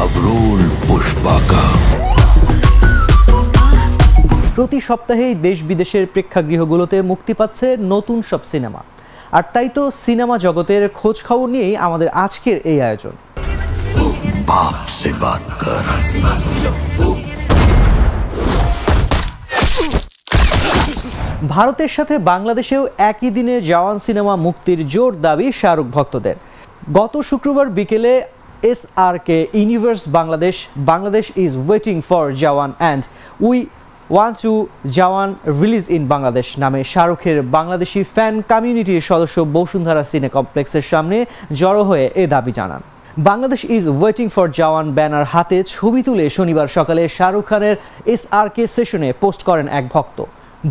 আবরুল পুষ্পাকা প্রতি সপ্তাহেই দেশ বিদেশের প্রেক্ষাগৃহগুলোতে মুক্তি পাচ্ছে নতুন সব সিনেমা। আর তাই তো সিনেমা জগতের খোঁজ খবর নিয়েই আমাদের আজকের এই আয়োজন। বাপ সে বাত ভারতের সাথে বাংলাদেশেও একই দিনে জওয়ান সিনেমা মুক্তির জোর দাবি শাহরুখ ভক্তদের। গত শুক্রবার বিকেলে কে universe Bangladesh Bangladesh is waiting for Jawan and we want to Jawan release in Bangladesh নামে শাহরুখের বাংলাদেশি ফ্যান কমিউনিটির সদস্য বসুন্ধরা সিনে কমপ্লেক্সের সামনে জড়ো হয়ে এ দাবি জানান। Bangladesh is waiting for Jawan banner হাতে ছবি তুলে শনিবার সকালে শাহরুখ খানের এস আর কে সেশনে পোস্ট করেন এক ভক্ত।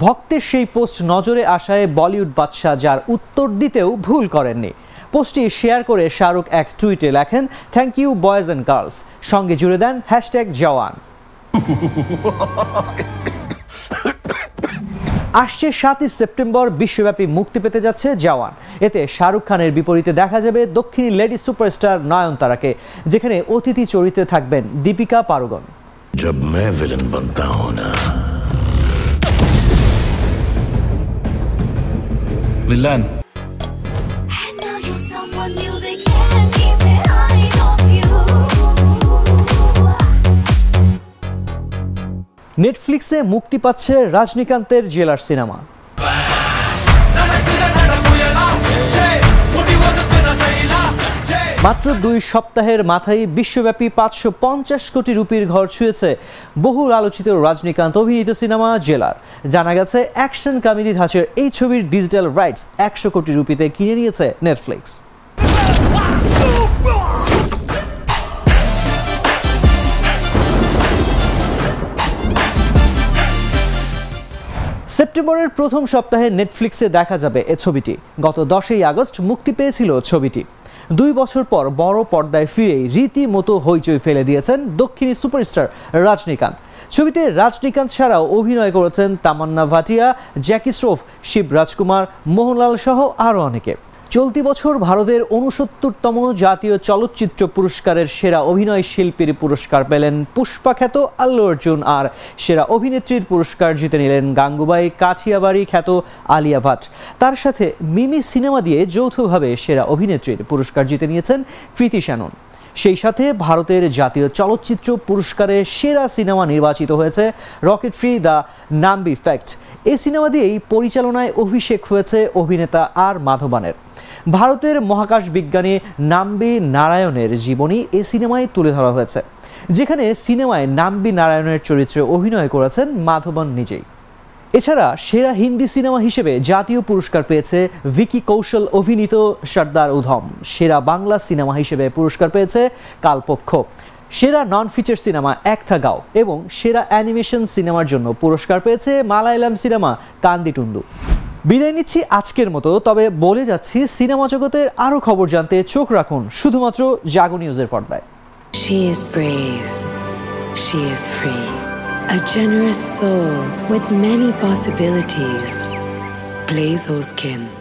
ভক্তের সেই পোস্ট নজরে আসায় বলিউড বাদশাহ যার উত্তর দিতেও ভুল করেননি। পোস্টটি শেয়ার করে শাহরুখ এক টুইটে লেখেন thank you boys and girls সঙ্গে জুড়ে দেন হ্যাশট্যাগ জওয়ান আসছে সাতই সেপ্টেম্বর বিশ্বব্যাপী মুক্তি পেতে যাচ্ছে জওয়ান এতে শাহরুখ খানের বিপরীতে দেখা যাবে দক্ষিণী লেডি সুপারস্টার নয়নতারাকে যেখানে অতিথি চরিত্রে থাকবেন দীপিকা পারুগন जब मैं विलन बनता हूं ना विलन নেটফ্লিক্সে মুক্তি পাচ্ছে রজনীকান্তের জেলার সিনেমা। মাত্র দুই সপ্তাহের মাথায় বিশ্বব্যাপী পাঁচশো পঞ্চাশ কোটি রুপির ঘর ছুঁয়েছে বহুল আলোচিত রজনীকান্ত অভিনীত সিনেমা জেলার। জানা গেছে, অ্যাকশন কমেডি ধাঁচের এই ছবির ডিজিটাল রাইটস একশো কোটি রুপিতে কিনে নিয়েছে নেটফ্লিক্স সেপ্টেম্বরের প্রথম সপ্তাহে নেটফ্লিক্সে দেখা যাবে এ ছবিটি। গত দশই আগস্ট মুক্তি পেয়েছিল ছবিটি। দুই বছর পর বড় পর্দায় ফিরেই রীতিমতো হইচই ফেলে দিয়েছেন দক্ষিণী সুপারস্টার রজনীকান্ত। ছবিতে রজনীকান্ত ছাড়াও অভিনয় করেছেন তামান্না ভাটিয়া, জ্যাকি শ্রোফ শিব রাজকুমার মোহনলাল সহ আরও অনেকে। চলতি বছর ভারতের উনসত্তরতম জাতীয় চলচ্চিত্র পুরস্কারের সেরা অভিনয় শিল্পীর পুরস্কার পেলেন পুষ্পা খ্যাত আল্লু অর্জুন আর সেরা অভিনেত্রীর পুরস্কার জিতে নিলেন গাঙ্গুবাই, কাছিয়াবাড়ি খ্যাত আলিয়া ভাট। তার সাথে মিমি সিনেমা দিয়ে যৌথভাবে সেরা অভিনেত্রীর পুরস্কার জিতে নিয়েছেন প্রীতি শ্যানন সেই সাথে ভারতের জাতীয় চলচ্চিত্র পুরস্কারে সেরা সিনেমা নির্বাচিত হয়েছে rocket free the Nambi effect. এই সিনেমা দিয়েই পরিচালনায় অভিষেক হয়েছে অভিনেতা আর মাধবানের। ভারতের মহাকাশ বিজ্ঞানী নাম্বি নারায়ণের জীবনী এ সিনেমায় তুলে ধরা হয়েছে, যেখানে সিনেমায় নাম্বি নারায়ণের চরিত্রে অভিনয় করেছেন মাধবন নিজেই। এছাড়া সেরা হিন্দি সিনেমা হিসেবে জাতীয় পুরস্কার পেয়েছে ভিকি কৌশল অভিনীত সর্দার উধম সেরা বাংলা সিনেমা হিসেবে পুরস্কার পেয়েছে কালপক্ষ সেরা নন ফিচার সিনেমা একথা গাও এবং সেরা অ্যানিমেশন সিনেমার জন্য পুরস্কার পেয়েছে মালায়ালাম সিনেমা কান্দি টুন্ডু বিদায় নিচ্ছি আজকের মতো, তবে বলে যাচ্ছি সিনেমা জগতের আরও খবর জানতে চোখ রাখুন শুধুমাত্র জাগো নিউজের পর্দায় She is brave. She is free. A generous soul with many possibilities. Glaze skin.